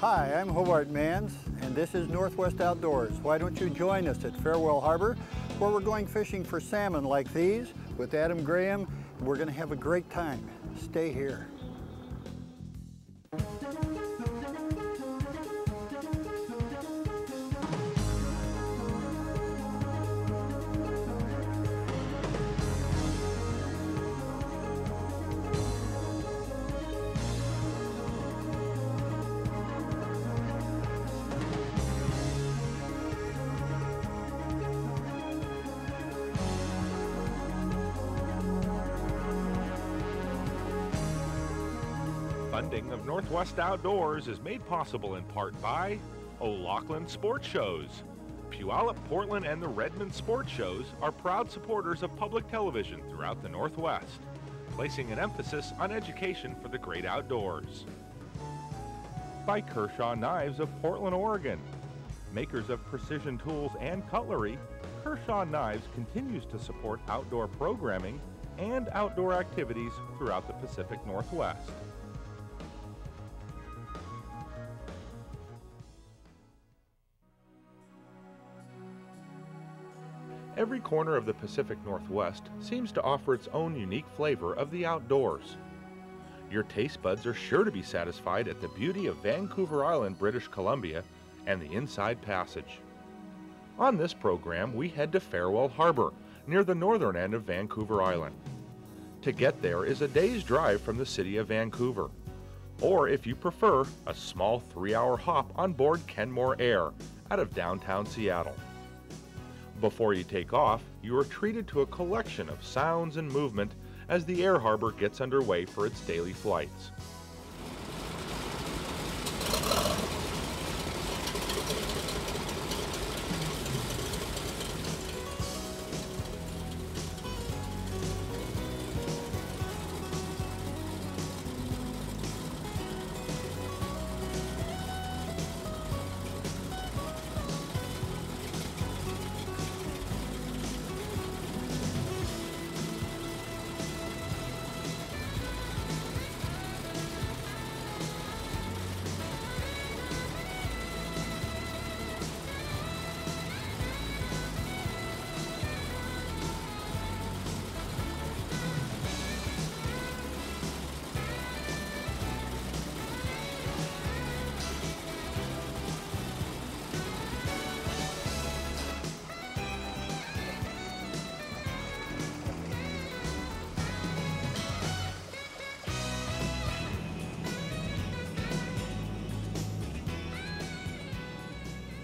Hi, I'm Hobart Manns, and this is Northwest Outdoors. Why don't you join us at Farewell Harbor, where we're going fishing for salmon like these with Adam Graham. We're going to have a great time. Stay here. Funding of Northwest Outdoors is made possible in part by O'Loughlin Sports Shows. Puyallup, Portland, and the Redmond Sports Shows are proud supporters of public television throughout the Northwest, placing an emphasis on education for the great outdoors. By Kershaw Knives of Portland, Oregon. Makers of precision tools and cutlery, Kershaw Knives continues to support outdoor programming and outdoor activities throughout the Pacific Northwest. Every corner of the Pacific Northwest seems to offer its own unique flavor of the outdoors. Your taste buds are sure to be satisfied at the beauty of Vancouver Island, British Columbia, and the Inside Passage. On this program, we head to Farewell Harbor, near the northern end of Vancouver Island. To get there is a day's drive from the city of Vancouver, or if you prefer, a small three hour hop on board Kenmore Air out of downtown Seattle. Before you take off, you are treated to a collection of sounds and movement as the air harbor gets underway for its daily flights.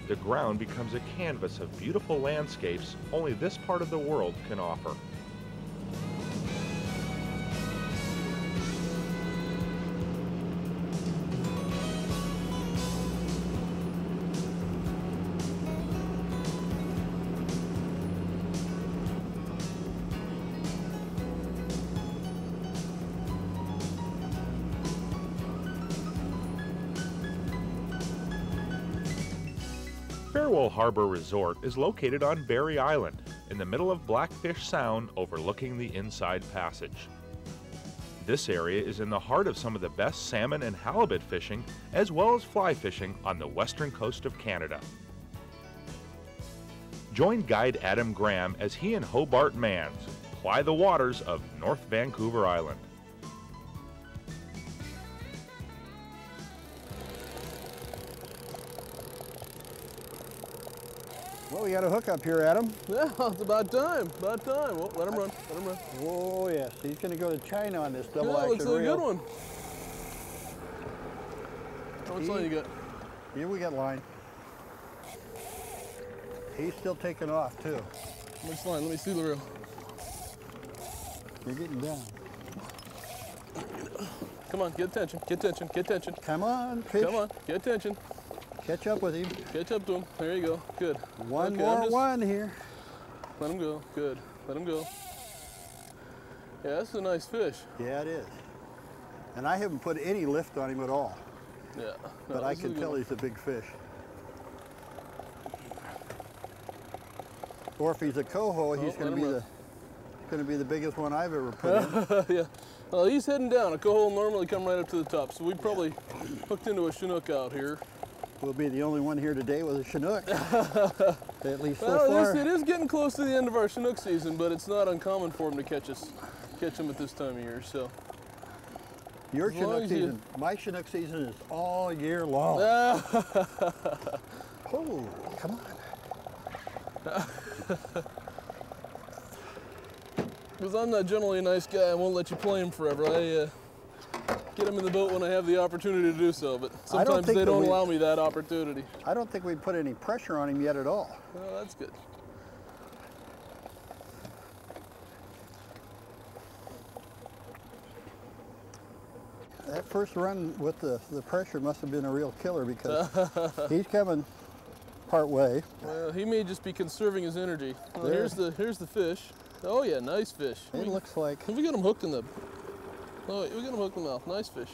The ground becomes a canvas of beautiful landscapes only this part of the world can offer. Harbor Resort is located on Berry Island, in the middle of Blackfish Sound overlooking the Inside Passage. This area is in the heart of some of the best salmon and halibut fishing, as well as fly fishing on the western coast of Canada. Join guide Adam Graham as he and Hobart Manns ply the waters of North Vancouver Island. We got a hook up here, Adam. Yeah, it's about time. About time. Well, let him run. Let him run. Oh, yes. He's going to go to China on this double yeah, action looks like a good one. How much line you got? Here we got line. He's still taking off, too. Much line? Let me see the reel. You're getting down. Come on, get attention. Get attention. Get attention. Come on, fish. Come on, get attention. Catch up with him. Catch up to him. There you go. Good. One Okay, more just- one here. Let him go. Good. Let him go. Yeah, that's a nice fish. Yeah, it is. And I haven't put any lift on him at all, Yeah. No, but I this is a can tell one. he's a big fish. Or if he's a coho, oh, he's Oh, going to be him the going to be the biggest one I've ever put in. yeah. Well, he's heading down. A coho will normally come right up to the top, so we probably hooked into a Chinook out here. We'll be the only one here today with a Chinook. At least so Well, it far. is, it is getting close to the end of our Chinook season, but it's not uncommon for them to catch us, catch them at this time of year. So, Your as Chinook as you- season, my Chinook season is all year long. Oh, come on. because I'm not generally a nice guy, I won't let you play him forever. I uh, get them in the boat when I have the opportunity to do so, but I don't sometimes they don't we- allow me that opportunity. I don't think we put any pressure on him yet at all. Well, that's good. That first run with the, the pressure must have been a real killer because he's coming part way. Well, he may just be conserving his energy. Well, here's the here's the fish. Oh yeah, nice fish. It We- looks like we got him hooked in the. Oh, we got him hooked in the mouth. Nice fish.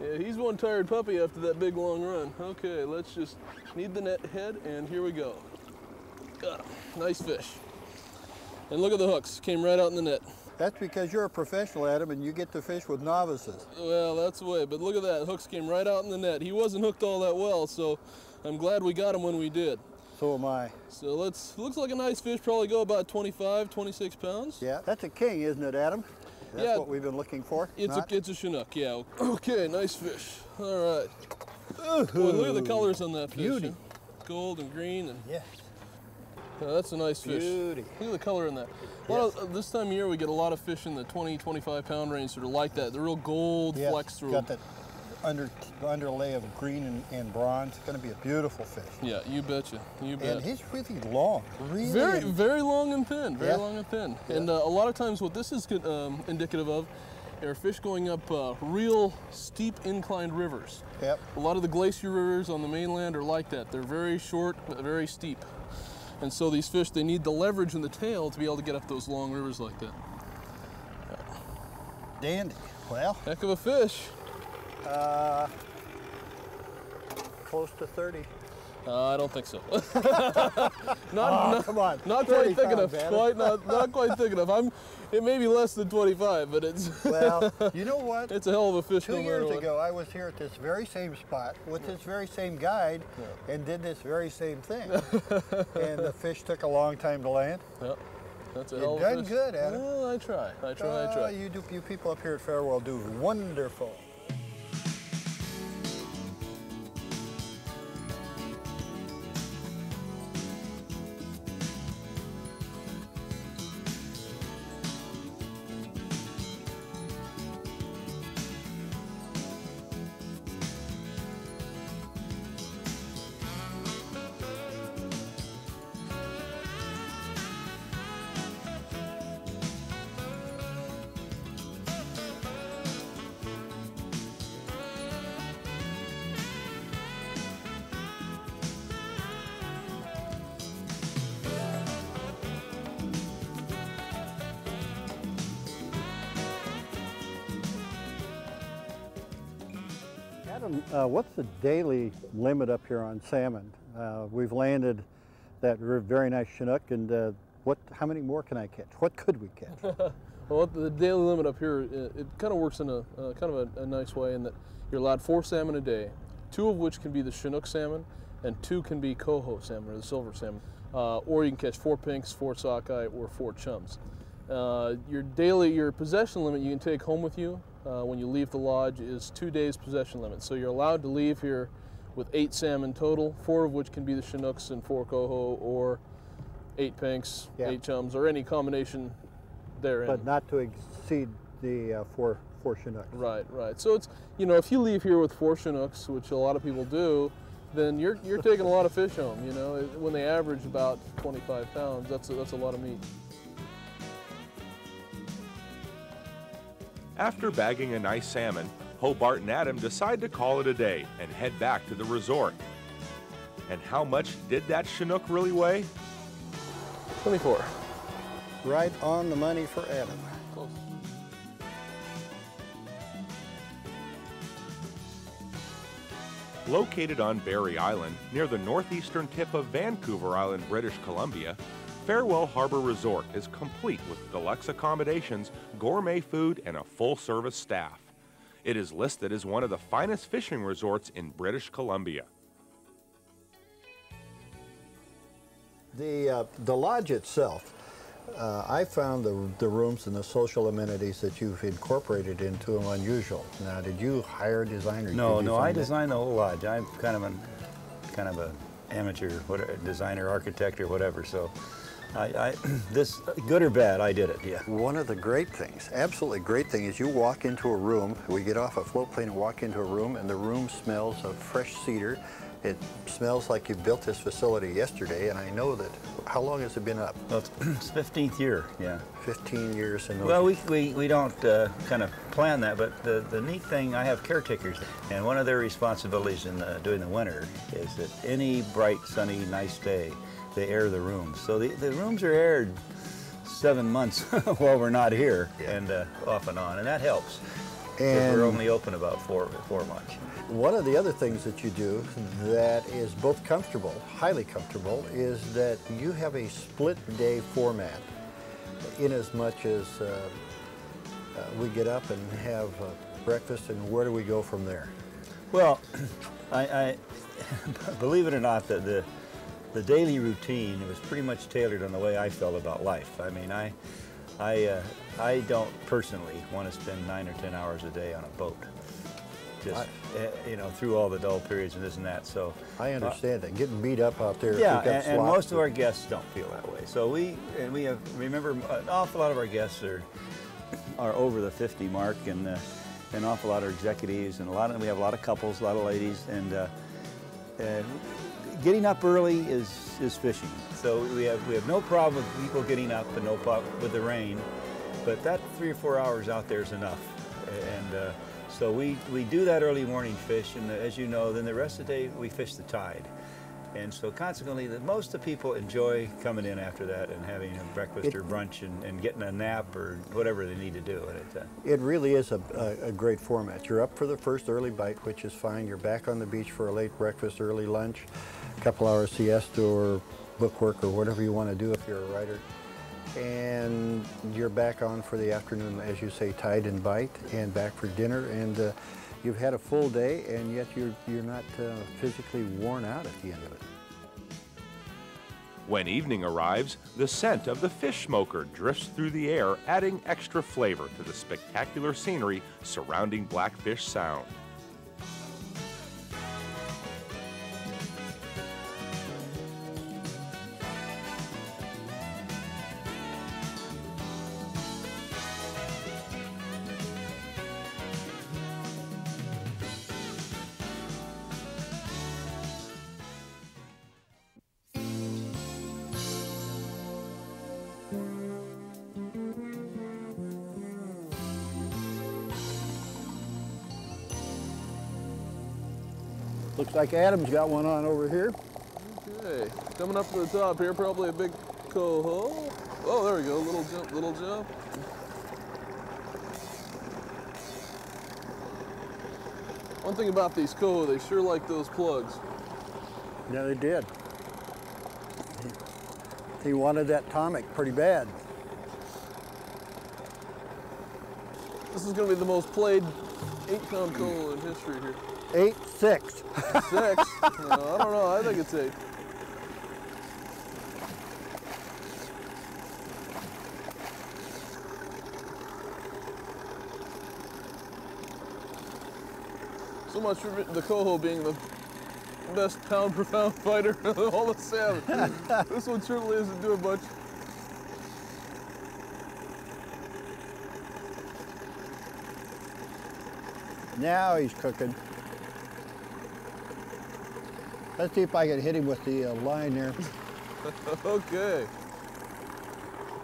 Yeah, he's one tired puppy after that big long run. Okay, let's just need the net head, and here we go. Got him. Nice fish. And look at the hooks. Came right out in the net. that's because you're a professional, Adam, and you get to fish with novices. Well, that's the way. But look at that. Hooks came right out in the net. He wasn't hooked all that well, so I'm glad we got him when we did. So am I. So let's. Looks like a nice fish. Probably go about 25, 26 pounds. Yeah, that's a king, isn't it, Adam? That's Yeah. what we've been looking for. It's not? a it's a chinook, yeah. Okay, nice fish. All right. Boy, look at the colors on that fish. Beauty. huh? Gold and green, and Yes. yeah, that's a nice fish. Beauty. Look at the color in that. Lot uh, this time of year, we get a lot of fish in the 20, 25 pound range that are like that. They're real gold Yes, flecks through. got that under underlay of green and, and bronze. It's going to be a beautiful fish. Yeah, you betcha. You bet. And he's really long. Really. Very, very long and thin. Very Yeah. long and thin. Yeah. And uh, a lot of times, what this is good, um, indicative of are fish going up uh, real steep inclined rivers. Yep. A lot of the glacier rivers on the mainland are like that. They're very short, but very steep. And so these fish, they need the leverage in the tail to be able to get up those long rivers like that. Dandy. Well, Heck of a fish. Uh, close to 30. Uh, I don't think so. not, Oh, not, come on. not quite thick enough. Quite not, not quite thick enough. I'm. It may be less than 25, but it's Well, you know what? it's a hell of a fish. Two no years ago, I was here at this very same spot with this very same guide and did this very same thing. and the fish took a long time to land. Yep. That's a You hell of a done fish. good, Adam. Well, I try. I try. I Ah, try. you, do, you people up here at Farewell do wonderful. Uh, what's the daily limit up here on salmon? Uh, we've landed that very nice Chinook, and uh, what? How many more can I catch? What could we catch? Well, the daily limit up here, it, it kind of works in a kind of a, a nice way in that you're allowed four salmon a day, two of which can be the Chinook salmon, and two can be coho salmon or the silver salmon. Uh, or you can catch four pinks, four sockeye, or four chums. Uh, your daily, your possession limit you can take home with you uh, when you leave the lodge is two days possession limit. So you're allowed to leave here with eight salmon total, four of which can be the Chinooks and four coho, or eight pinks, Yeah. eight chums, or any combination therein. but not to exceed the uh, four four Chinooks. Right, right. So it's you know if you leave here with four Chinooks, which a lot of people do, then you're you're taking a lot of fish home. You know when they average about 25 pounds, that's a, that's a lot of meat. After bagging a nice salmon, Hobart and Adam decide to call it a day and head back to the resort. And how much did that Chinook really weigh? 24. Right on the money for Adam. Close. Located on Berry Island, near the northeastern tip of Vancouver Island, British Columbia, Farewell Harbor Resort is complete with deluxe accommodations, gourmet food, and a full service staff. It is listed as one of the finest fishing resorts in British Columbia. The, uh, the lodge itself, uh, I found the, the rooms and the social amenities that you've incorporated into them unusual. Now, did you hire a designer? No, no, I find that? designed the whole lodge. I'm kind of a kind of a amateur whatever, designer, architect, or whatever. So, I, I this good or bad, I did it. Yeah. One of the great things, absolutely great thing, is you walk into a room, we get off a float plane and walk into a room, and the room smells of fresh cedar. It smells like you built this facility yesterday, and I know that, how long has it been up? Well, it's, it's 15th year. Yeah. 15 years and Well, we, we, we don't uh, kind of plan that, but the, the neat thing, I have caretakers, and one of their responsibilities in the, during the winter is that any bright, sunny, nice day, they air the rooms. So the, the rooms are aired seven months while we're not here, Yeah. and uh, off and on, and that helps. And- we're only open about four, four months. One of the other things that you do that is both comfortable, highly comfortable, is that you have a split day format in as much as uh, uh, we get up and have uh, breakfast and where do we go from there? Well, I, I believe it or not, the, the the daily routine was pretty much tailored on the way I felt about life. I mean, I I uh, I don't personally want to spend nine or ten hours a day on a boat, just eh, you know through all the dull periods and this and that. So I understand that getting beat up out there. yeah, and, and most of our guests don't feel that way. So we and we have remember an awful lot of our guests are are over the 50 mark, and uh, an awful lot of executives, and a lot of we have a lot of couples, a lot of ladies, and uh, uh, getting up early is is fishing. So we have we have no problem with people getting up and no problem with the rain, but that three or four hours out there is enough, and. Uh, so we, we do that early morning fish, and as you know, then the rest of the day we fish the tide. And so consequently, the, most of the people enjoy coming in after that and having a breakfast It- or brunch and, and getting a nap or whatever they need to do. And it, uh, It really is a, a, a great format. You're up for the first early bite, which is fine. You're back on the beach for a late breakfast, early lunch, a couple hours siesta or book work or whatever you want to do if you're a writer. And you're back on for the afternoon, as you say, tide and bite, and back for dinner. And uh, you've had a full day, and yet you're, you're not uh, physically worn out at the end of it. When evening arrives, the scent of the fish smoker drifts through the air, adding extra flavor to the spectacular scenery surrounding Blackfish Sound. Like Adam's got one on over here. Okay, coming up to the top here, probably a big coho. Oh, there we go, little jump, little jump. One thing about these coho, they sure like those plugs. Yeah, they did. He, he wanted that Tomic pretty bad. This is gonna be the most played eight pound coho in history here. Eight, six. Six? no, I don't know, I think it's eight. So much for the coho being the best pound per pound fighter of all the salmon. this one certainly isn't doing much. Now he's cooking. Let's see if I can hit him with the uh, line there. Okay.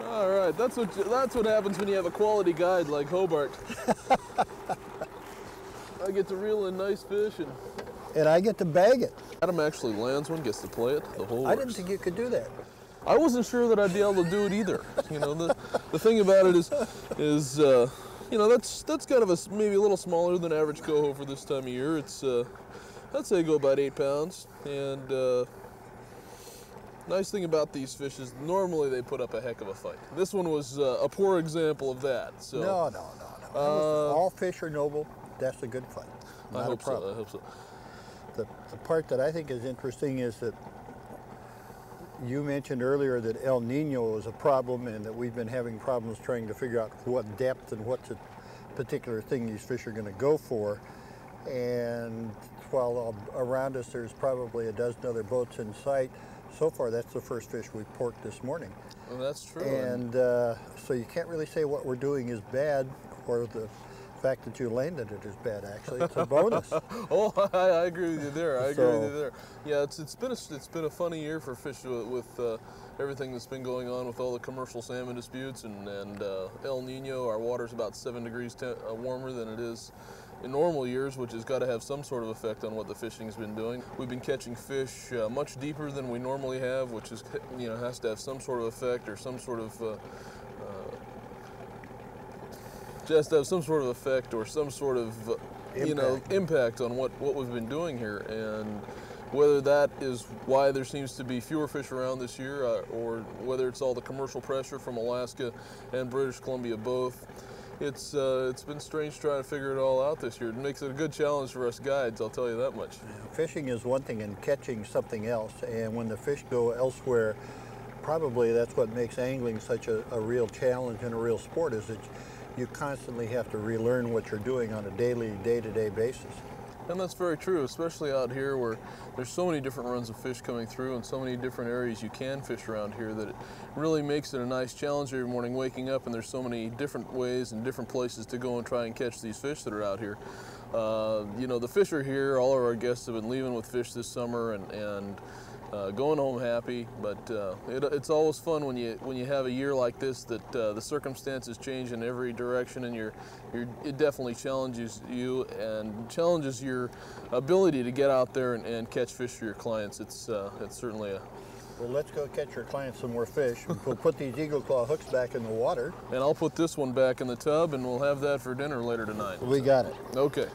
All right, that's what that's what happens when you have a quality guide like Hobart. I get to reel in nice fish, and And I get to bag it. Adam actually lands one, gets to play it. The whole. I didn't think you could do that. I wasn't sure that I'd be able to do it either. You know, the, the thing about it is, is uh, you know, that's that's kind of a maybe a little smaller than average coho for this time of year. It's uh, I'd say go about eight pounds, and uh, Nice thing about these fish is normally they put up a heck of a fight. This one was uh, a poor example of that. So No, no, no, no. Uh, All fish are noble. That's a good fight. I hope a so. I hope so. The, the part that I think is interesting is that you mentioned earlier that El Nino is a problem and that we've been having problems trying to figure out what depth and what a particular thing these fish are going to go for. And while uh, around us there's probably a dozen other boats in sight, so far that's the first fish we've porked this morning. Well, that's true. And uh, so you can't really say what we're doing is bad or the fact that you landed it is bad actually. It's a bonus. Oh, I, I agree with you there. I agree with you there. Yeah, it's it's been a it's been a funny year for fish with, with uh, everything that's been going on with all the commercial salmon disputes and and uh, El Nino. Our water's about seven degrees te- uh, warmer than it is in normal years, which has got to have some sort of effect on what the fishing's been doing. We've been catching fish uh, much deeper than we normally have, which is you know has to have some sort of effect or some sort of uh, just have some sort of effect or some sort of uh, you know Impact. impact on what what we've been doing here and whether that is why there seems to be fewer fish around this year uh, or whether it's all the commercial pressure from Alaska and British Columbia both it's uh, it's been strange trying to figure it all out this year it makes it a good challenge for us guides I'll tell you that much Fishing is one thing and catching something else. And when the fish go elsewhere, probably that's what makes angling such a, a real challenge and a real sport is that you constantly have to relearn what you're doing on a daily, day-to-day basis. And that's very true, especially out here where there's so many different runs of fish coming through and so many different areas you can fish around here that it really makes it a nice challenge every morning waking up and there's so many different ways and different places to go and try and catch these fish that are out here. Uh, you know, the fish are here. All of our guests have been leaving with fish this summer and, and uh, going home happy. But uh, it, it's always fun when you when you have a year like this that uh, the circumstances change in every direction, and you're, you're it definitely challenges you and challenges your ability to get out there and, and catch fish for your clients. It's uh, it's certainly a Well, let's go catch your clients some more fish. We'll put these eagle claw hooks back in the water. and I'll put this one back in the tub, and we'll have that for dinner later tonight. We got it. Okay.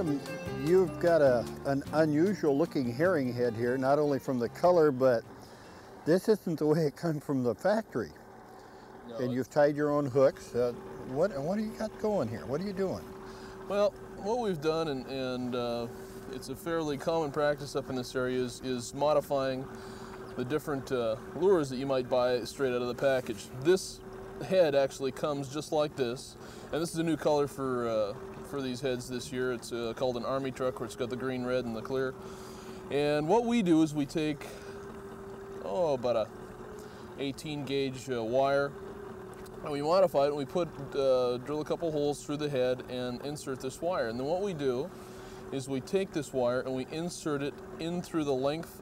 Adam, you've got a, an unusual looking herring head here, not only from the color, but this isn't the way it comes from the factory. and you've tied your own hooks. Uh, what, what do you got going here? What are you doing? Well, what we've done, and, and uh, it's a fairly common practice up in this area, is, is modifying the different uh, lures that you might buy straight out of the package. This head actually comes just like this, and this is a new color for uh, for these heads this year. It's uh, called an army truck, where it's got the green, red, and the clear. And what we do is we take oh about a 18 gauge uh, wire and we modify it and we put uh, drill a couple holes through the head and insert this wire and then what we do is we take this wire and we insert it in through the length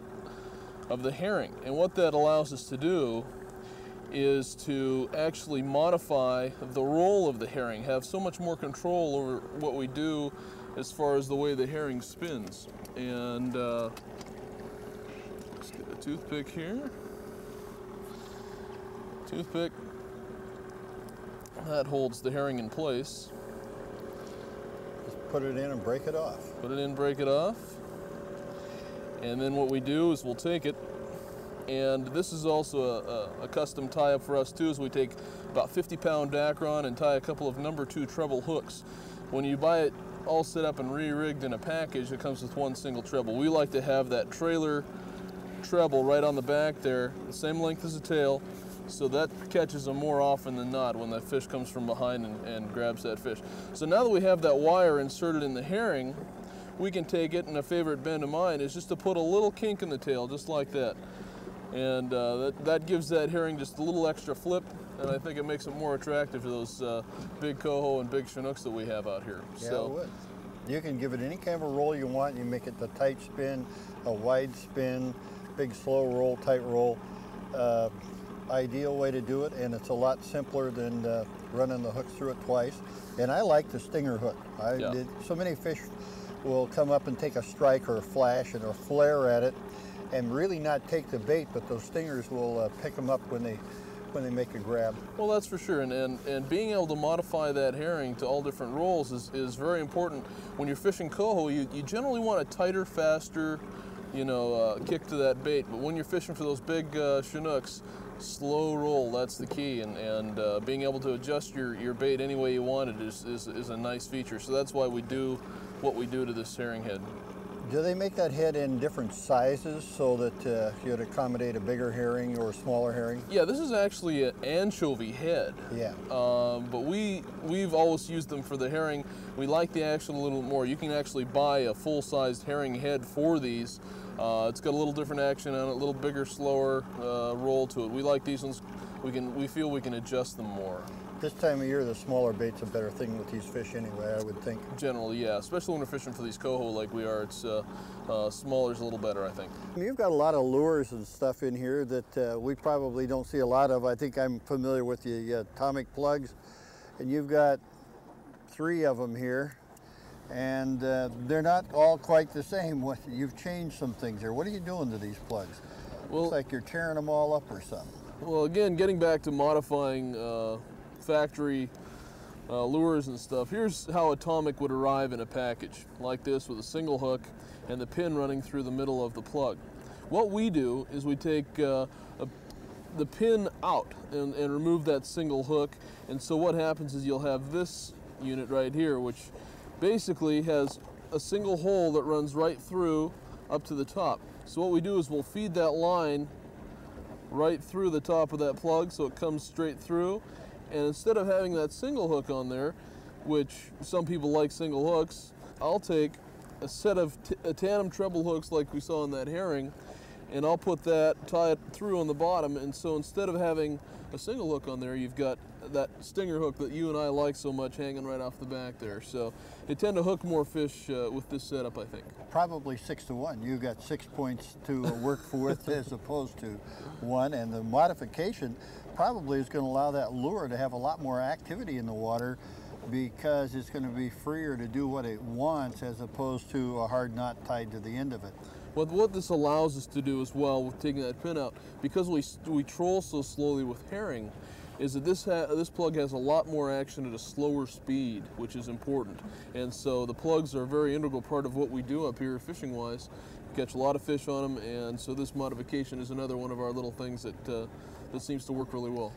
of the herring and what that allows us to do is to actually modify the roll of the herring have so much more control over what we do as far as the way the herring spins and uh, let's get a toothpick here toothpick that holds the herring in place. Just put it in and break it off. Put it in, break it off. And then what we do is we'll take it, and this is also a, a, custom tie-up for us too, is we take about 50 pound Dacron and tie a couple of number two treble hooks. When you buy it all set up and re-rigged in a package, it comes with one single treble. We like to have that trailer treble right on the back there, the same length as the tail, so that catches them more often than not when that fish comes from behind and, and grabs that fish. So now that we have that wire inserted in the herring, we can take it, and a favorite bend of mine is just to put a little kink in the tail, just like that. And uh, that, that gives that herring just a little extra flip, and I think it makes it more attractive to those uh, big coho and big chinooks that we have out here. Yeah, so, it would. You can give it any kind of a roll you want. You make it the tight spin, a wide spin, big slow roll, tight roll. Uh, ideal way to do it, and it's a lot simpler than uh, running the hook through it twice. And I like the stinger hook. I Yeah. did, so many fish will come up and take a strike or a flash and a flare at it, and really not take the bait, but those stingers will uh, pick them up when they when they make a grab. Well, that's for sure, and, and, and being able to modify that herring to all different roles is, is very important. When you're fishing coho, you, you generally want a tighter, faster, you know, uh, kick to that bait. But when you're fishing for those big uh, Chinooks, slow roll, that's the key, and, and uh, being able to adjust your, your bait any way you want it is, is, is a nice feature. So that's why we do what we do to this herring head. Do they make that head in different sizes so that uh, you'd accommodate a bigger herring or a smaller herring? Yeah, this is actually an anchovy head. Yeah. Um, but we we've always used them for the herring. We like the action a little more. You can actually buy a full-sized herring head for these. Uh, it's got a little different action on it, a little bigger, slower uh, roll to it. We like these ones. We can we feel we can adjust them more. This time of year, the smaller bait's a better thing with these fish anyway, I would think. Generally, yeah, especially when we're fishing for these coho like we are. It's uh, uh, smaller's a little better, I think. You've got a lot of lures and stuff in here that uh, we probably don't see a lot of. I think I'm familiar with the uh, atomic plugs, and you've got three of them here, and uh, they're not all quite the same. What You've changed some things here. What are you doing to these plugs? Well- Looks like you're tearing them all up or something. Well, again, getting back to modifying uh, factory uh, lures and stuff, here's how a Tomic would arrive in a package like this with a single hook and the pin running through the middle of the plug. What we do is we take uh, a, the pin out and, and remove that single hook, and so what happens is you'll have this unit right here, which basically has a single hole that runs right through up to the top. So what we do is we'll feed that line right through the top of that plug so it comes straight through. And instead of having that single hook on there, which some people like single hooks, I'll take a set of t- a tandem treble hooks like we saw in that herring, and I'll put that, tie it through on the bottom. And so instead of having a single hook on there, you've got that stinger hook that you and I like so much hanging right off the back there. So they tend to hook more fish uh, with this setup, I think. Probably six to one. You've got six points to work for with as opposed to one, and the modification probably is going to allow that lure to have a lot more activity in the water because it's going to be freer to do what it wants as opposed to a hard knot tied to the end of it. What, what this allows us to do as well with taking that pin out, because we, we troll so slowly with herring, is that this, this plug has a lot more action at a slower speed, which is important. And so the plugs are a very integral part of what we do up here fishing wise. Catch a lot of fish on them, and so this modification is another one of our little things that, uh, that seems to work really well.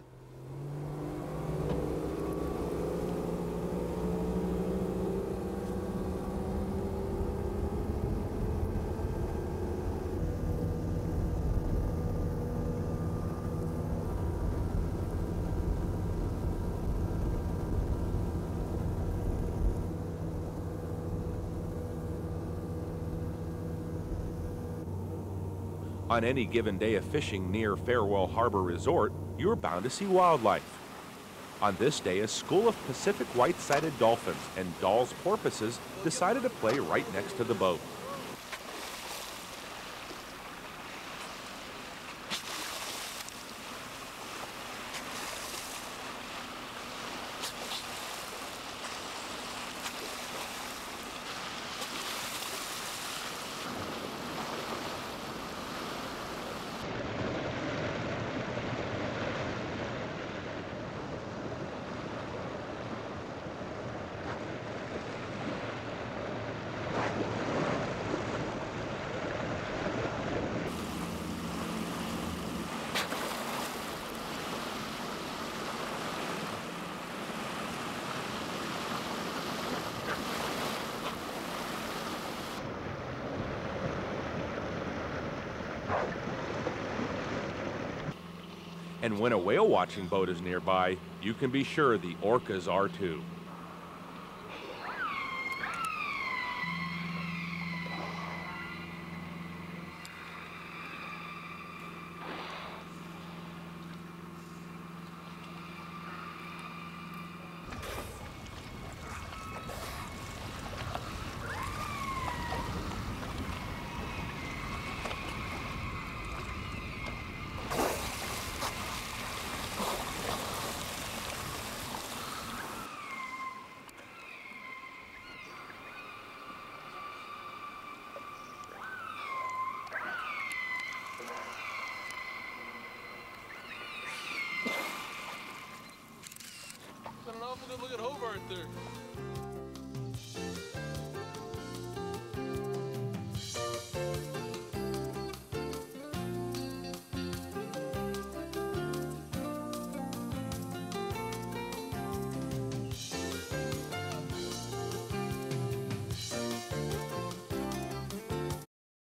On any given day of fishing near Farewell Harbor Resort, you're bound to see wildlife. On this day, a school of Pacific white-sided dolphins and Dall's porpoises decided to play right next to the boat. And when a whale watching boat is nearby, you can be sure the orcas are too. Look at Hobart there.